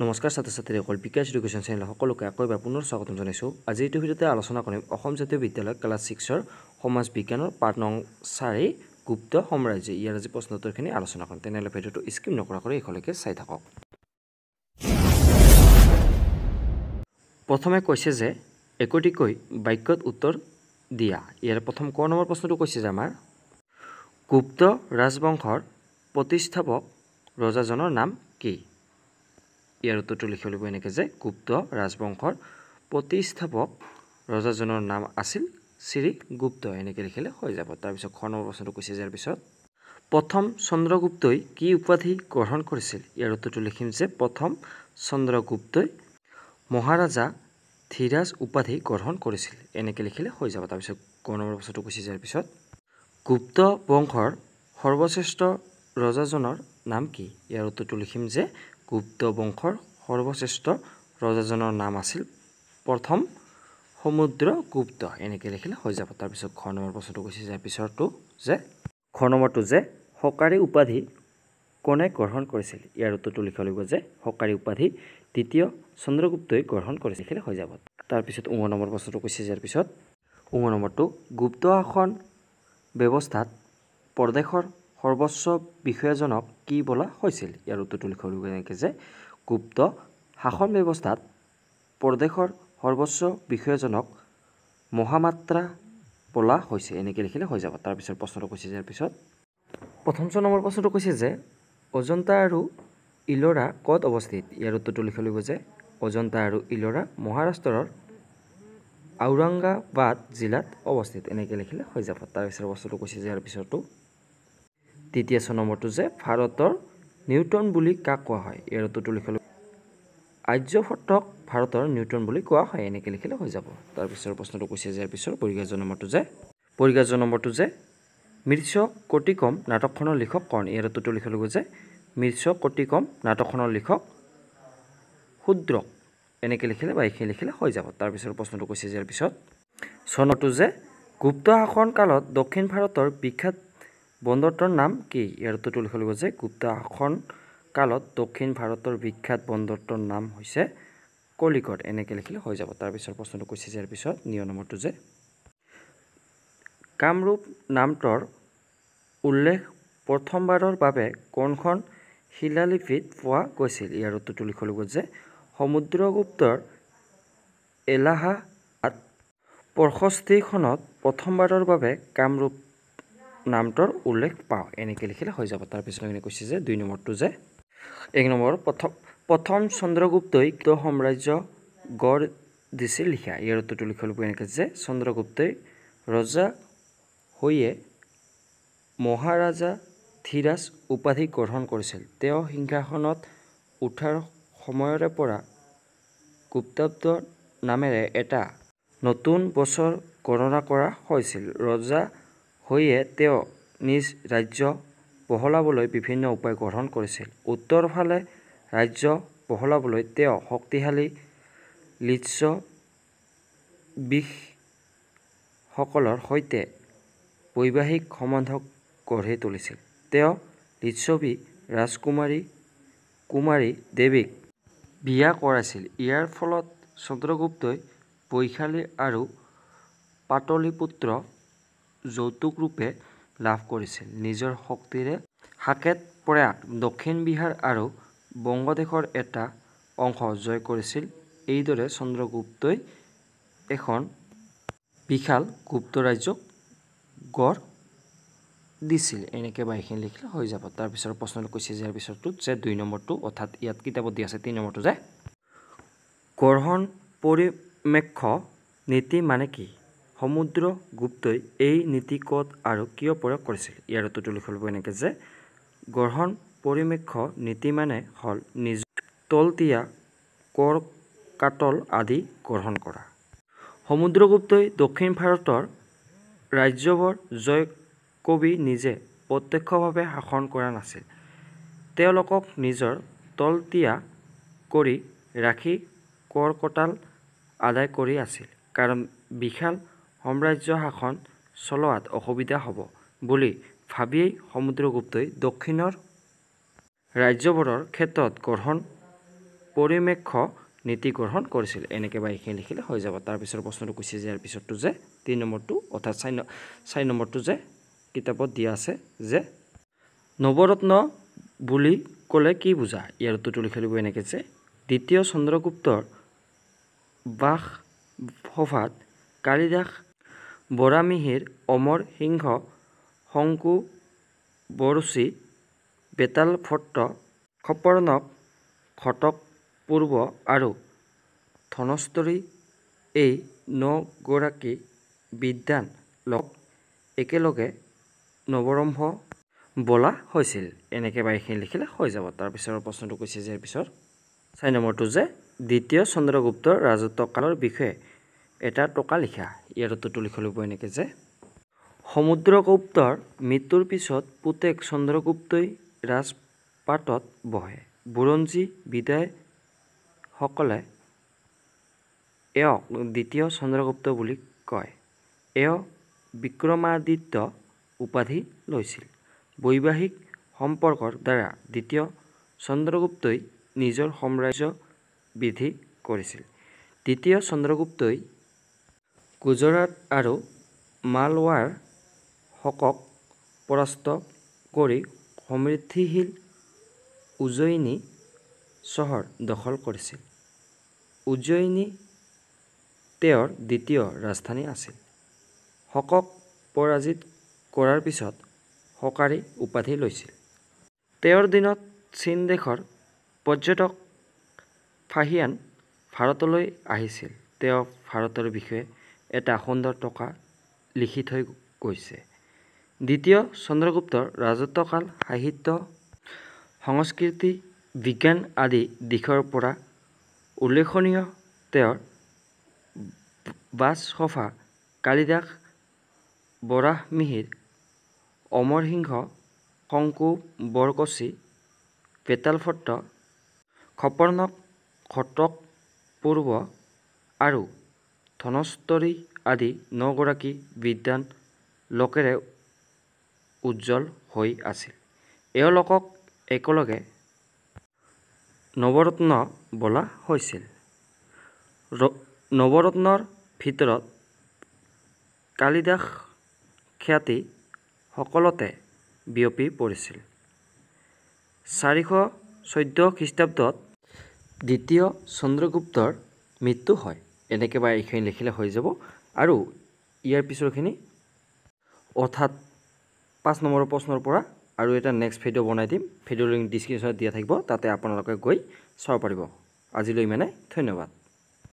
নমস্কাৰ ছাত্ৰ ছাত্ৰীসকল বিকাশ এডুকেশ্যন চেনেল সকলোকে আকৌ এবাৰ পুনৰ স্বাগতম জনাইছোঁ। আজি এইটো ভিডিঅ'তে আলোচনা কৰিম অসম জাতীয় বিদ্যালয় ক্লাছ ছিক্সৰ সমাজ বিজ্ঞানৰ পাঠ নং চাৰি গুপ্ত সাম্ৰাজ্য। ইয়াৰ আজি প্ৰশ্ন উত্তৰখিনি আলোচনা কৰিম। তেনেহ'লে ভিডিঅ'টো স্কিপ নকৰাকৈ এইখনলৈকে চাই থাকক। প্ৰথমে কৈছে যে একোটিকৈ বাক্যত উত্তৰ দিয়া। ইয়াৰ প্ৰথম ক নম্বৰ প্ৰশ্নটো কৈছে যে আমাৰ গুপ্ত ৰাজবংশৰ প্ৰতিষ্ঠাপক ৰজাজনৰ নাম কি? ইয়াৰ উত্তৰটো লিখিব লাগিব এনেকৈ যে গুপ্ত ৰাজবংশৰ প্ৰতিষ্ঠাপক ৰজাজনৰ নাম আছিল শ্ৰীগুপ্ত এনেকৈ লিখিলে হৈ যাব। তাৰপিছত খ নম্বৰ প্ৰশ্নটো কৈছে যে ইয়াৰ পিছত প্ৰথম চন্দ্ৰগুপ্তই কি উপাধি গ্ৰহণ কৰিছিল? ইয়াৰ উত্তৰটো লিখিম যে প্ৰথম চন্দ্ৰগুপ্তই মহাৰাজা ধীৰাজ উপাধি গ্ৰহণ কৰিছিল এনেকৈ লিখিলে হৈ যাব। তাৰপিছত ক নম্বৰ প্ৰশ্নটো কৈছে যে ইয়াৰ পিছত গুপ্ত বংশৰ সৰ্বশ্ৰেষ্ঠ ৰজাজনৰ নাম কি? ইয়াৰ উত্তৰটো লিখিম যে গুপ্ত বংশৰ সৰ্বশ্ৰেষ্ঠ ৰজাজনৰ নাম আছিল প্ৰথম সমুদ্ৰগুপ্ত। এনেকৈ লিখিলে হৈ যাব। তাৰপিছত খ নম্বৰ প্ৰশ্নটো কৈছে যে পিছৰটো যে খ নম্বৰটো যে সকাৰী উপাধি কোনে গ্ৰহণ কৰিছিল? ইয়াৰ উত্তৰটো লিখিব লাগিব যে সকাৰী উপাধি দ্বিতীয় চন্দ্ৰগুপ্তই গ্ৰহণ কৰিছিল। লিখিলে হৈ যাব। তাৰপিছত উঙ নম্বৰ প্ৰশ্নটো কৈছে যে ইয়াৰ পিছত উঙ নম্বৰটো গুপ্ত শাসন ব্যৱস্থাত প্ৰদেশৰ সৰ্বোচ্চ বিষয়াজনক কি বোলা হৈছিল? ইয়াৰ উত্তৰটো লিখিব লাগিব এনেকৈ যে গুপ্ত শাসন ব্যৱস্থাত প্ৰদেশৰ সৰ্বোচ্চ বিষয়াজনক মহামাত্ৰা বোলা হৈছে। এনেকৈ লিখিলে হৈ যাব। তাৰপিছত প্ৰশ্নটো কৈছে ইয়াৰ পিছত? প্ৰথম নম্বৰ প্ৰশ্নটো কৈছে যে অজন্তা আৰু ইলোৰা ক'ত অৱস্থিত? ইয়াৰ উত্তৰটো লিখিব লাগিব যে অজন্তা আৰু ইলোৰা মহাৰাষ্ট্ৰৰ ঔৰংগাবাদ জিলাত অৱস্থিত। এনেকৈ লিখিলে হৈ যাব। তাৰপিছত বস্তুটো কৈছে যে ইয়াৰ পিছতো তৃতীয় নম্বৰটো যে ভাৰতৰ নিউটন বুলি কাক কোৱা হয়? ইয়াৰ উত্তৰটো লিখিলে আৰ্যভট্টক ভাৰতৰ নিউটন বুলি কোৱা হয় এনেকৈ লিখিলে হৈ যাব। তাৰপিছৰ প্ৰশ্নটো কৈছে যে ইয়াৰ পিছৰ পৰিগাজ নম্বৰটো যে পৰিগাজ নম্বৰটো যে মৃৎস কটিকম নাটকখনৰ লিখক কণ। ইয়াৰ উত্তৰটো লিখিব লাগিব যে মৃৎস কটিকম নাটকখনৰ লিখক শূদ্ৰক এনেকৈ লিখিলে বা এইখিনি লিখিলে হৈ যাব। তাৰপিছৰ প্ৰশ্নটো কৈছে যে ইয়াৰ পিছত চনটো যে গুপ্ত শাসন কালত দক্ষিণ ভাৰতৰ বিখ্যাত বন্দৰটোৰ নাম কি? ইয়াৰ উত্তৰটো লিখিব লাগিব যে গুপ্ত শাসন কালত দক্ষিণ ভাৰতৰ বিখ্যাত বন্দৰটোৰ নাম হৈছে কলিকট। এনেকৈ লিখিলে হৈ যাব। তাৰপিছৰ প্ৰশ্নটো কৈছে যে ইয়াৰ পিছত নিয় নম্বৰটো যে কামৰূপ নামটোৰ উল্লেখ প্ৰথমবাৰৰ বাবে কোনখন শিলালিপিত পোৱা গৈছিল? ইয়াৰ উত্তৰটো লিখিব লাগিব যে সমুদ্ৰগুপ্তৰ এলাহাবাদ। প্ৰশস্তিখনত প্ৰথমবাৰৰ বাবে কামৰূপ নামটোৰ উল্লেখ পাওঁ। এনেকৈ লিখিলে হৈ যাব। তাৰপিছত এনে কৈছে যে দুই নম্বৰটো যে এক নম্বৰ প্ৰথম প্ৰথম চন্দ্ৰগুপ্তই গুপ্ত সাম্ৰাজ্য গঢ় দিছিল লিখা। ইয়াৰ উত্তৰটো লিখিব লাগিব এনেকৈ যে চন্দ্ৰগুপ্তই ৰজা হৈয়ে মহাৰাজা ধীৰাজ উপাধি গ্ৰহণ কৰিছিল। তেওঁ সিংহাসনত উঠাৰ সময়ৰে পৰা গুপ্তাব্দ নামেৰে এটা নতুন বছৰ গণনা কৰা হৈছিল। ৰজা হৈয়ে তেওঁ নিজ ৰাজ্য বহলাবলৈ বিভিন্ন উপায় গ্ৰহণ কৰিছিল। উত্তৰ ফালে ৰাজ্য বহলাবলৈ তেওঁ শক্তিশালী লিচ্ছ সৈতে বৈবাহিক সম্বন্ধ গঢ়ি তুলিছিল। তেওঁ লিচ্ছবি ৰাজকুমাৰী কুমাৰী দেৱীক বিয়া কৰাইছিল। ইয়াৰ ফলত চন্দ্ৰগুপ্তই বৈশালী আৰু পাটলিপুত্ৰ যৌতুকৰূপে লাভ কৰিছিল। নিজৰ শক্তিৰে সাকেত প্ৰয়াগ দক্ষিণ বিহাৰ আৰু বংগদেশৰ এটা অংশ জয় কৰিছিল। এইদৰে চন্দ্ৰগুপ্তই এখন বিশাল গুপ্ত ৰাজ্যক গঢ় দিছিল। এনেকৈ বা এইখিনি লিখিলে হৈ যাব। তাৰপিছৰ প্ৰশ্নটো কৈছে যে ইয়াৰ পিছৰটো যে দুই নম্বৰটো অৰ্থাৎ ইয়াত কিতাপত দি আছে তিনি নম্বৰটো যে গ্ৰহণ পৰিমেক্ষ নীতি মানে কি? সমুদ্ৰগুপ্তই এই নীতি ক'ত আৰু কিয় প্ৰয়োগ কৰিছিল? ইয়াৰ উত্তৰটো লিখিব লাগিব এনেকৈ যে গ্ৰহণ পৰিমেক্ষ নীতি মানে হ'ল নিজ তলতীয়া কৰ কাটল আদি গ্ৰহণ কৰা। সমুদ্ৰগুপ্তই দক্ষিণ ভাৰতৰ ৰাজ্যবোৰ জয় কবি নিজে প্ৰত্যক্ষভাৱে শাসন কৰা নাছিল। তেওঁলোকক নিজৰ তলতীয়া কৰি ৰাখি কৰ কটাল আদায় কৰি আছিল। কাৰণ বিশাল সাম্ৰাজ্য শাসন চলোৱাত অসুবিধা হ'ব বুলি ভাবিয়েই সমুদ্ৰগুপ্তই দক্ষিণৰ ৰাজ্যবোৰৰ ক্ষেত্ৰত গ্ৰহণ পৰিমেক্ষ নীতি গ্ৰহণ কৰিছিল। এনেকৈ বা এইখিনি লিখিলে হৈ যাব। তাৰপিছৰ প্ৰশ্নটো কৈছে যে ইয়াৰ পিছৰটো যে তিনি নম্বৰটো অৰ্থাৎ চাৰি চাৰি নম্বৰটো যে কিতাপত দিয়া আছে যে নৱৰত্ন বুলি ক'লে কি বুজা? ইয়াৰ উত্তৰটো লিখি ল'ব এনেকৈ যে দ্বিতীয় চন্দ্ৰগুপ্তৰ বাসসভাত কালিদাস বৰামিহিৰ অমৰ সিংহ শংকু বৰচি বেতালভট্ট শপৰ্ণক ঘটক পূৰ্ব আৰু ধনস্তৰী এই নগৰাকী বিদ্বান লোক একেলগে নৱৰম্ভ বোলা হৈছিল। এনেকৈ বা এইখিনি লিখিলে হৈ যাব। তাৰপিছৰ প্ৰশ্নটো কৈছে যে পিছত চাৰি নম্বৰটো যে দ্বিতীয় চন্দ্ৰগুপ্তৰ ৰাজত্ব কালৰ বিষয়ে এটা টকা লিখা ইয়াৰ উত্তৰটো লিখি ল'ব এনেকৈ যে সমুদ্ৰগুপ্তৰ মৃত্যুৰ পিছত পুতেক চন্দ্ৰগুপ্তই ৰাজপাটত বহে। বুৰঞ্জী বিদায়সকলে এওঁক দ্বিতীয় চন্দ্ৰগুপ্ত বুলি কয়। এওঁ বিক্ৰমাদিত্য উপাধি লৈছিল। বৈবাহিক সম্পৰ্কৰ দ্বাৰা দ্বিতীয় চন্দ্ৰগুপ্তই নিজৰ সাম্ৰাজ্য বৃদ্ধি কৰিছিল। দ্বিতীয় চন্দ্ৰগুপ্তই গুজৰাট আৰু মালৱাৰ শকক পৰাস্ত কৰি সমৃদ্ধিশীল উজ্জয়িনী চহৰ দখল কৰিছিল। উজ্জয়িনী তেওঁৰ দ্বিতীয় ৰাজধানী আছিল। শকক পৰাজিত কৰাৰ পিছত শকাৰী উপাধি লৈছিল। তেওঁৰ দিনত চীন দেশৰ পৰ্যটক ফাহিয়ান ভাৰতলৈ আহিছিল। তেওঁ ভাৰতৰ বিষয়ে এটা সুন্দৰ টকা লিখি থৈ গৈছে। দ্বিতীয় চন্দ্ৰগুপ্তৰ ৰাজত্বকাল সাহিত্য সংস্কৃতি বিজ্ঞান আদি দিশৰ পৰা উল্লেখনীয়। তেওঁৰ বাচসভা কালিদাস বৰাহমিহিৰ অমৰসিংহ শংকু বৰকচি বেতালভট্ট শপৰ্ণক ঘটক পূৰ্ব আৰু ধনস্তৰী আদি নগৰাকী বিদ্বান লোকেৰে উজ্জ্বল হৈ আছিল। এওঁলোকক একেলগে নৱৰত্ন বোলা হৈছিল। নৱৰত্নৰ ভিতৰত কালিদাস খ্যাতি সকলোতে বিয়পি পৰিছিল। চাৰিশ চৈধ্য খ্ৰীষ্টাব্দত দ্বিতীয় চন্দ্ৰগুপ্তৰ মৃত্যু হয়। এনেকৈ বা এইখিনি লিখিলে হৈ যাব। আৰু ইয়াৰ পিছৰখিনি অৰ্থাৎ পাঁচ নম্বৰৰ প্ৰশ্নৰ পৰা আৰু এটা নেক্সট ভিডিঅ' বনাই দিম। ভিডিঅ' লিংক ডিছক্ৰিপশ্যনত দিয়া থাকিব তাতে আপোনালোকে গৈ চাব পাৰিব। আজিলৈ ইমানে ধন্যবাদ।